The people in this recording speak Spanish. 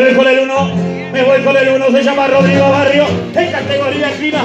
voy con el uno, me voy con el uno, se llama Rodrigo Barrio, en categoría Clima.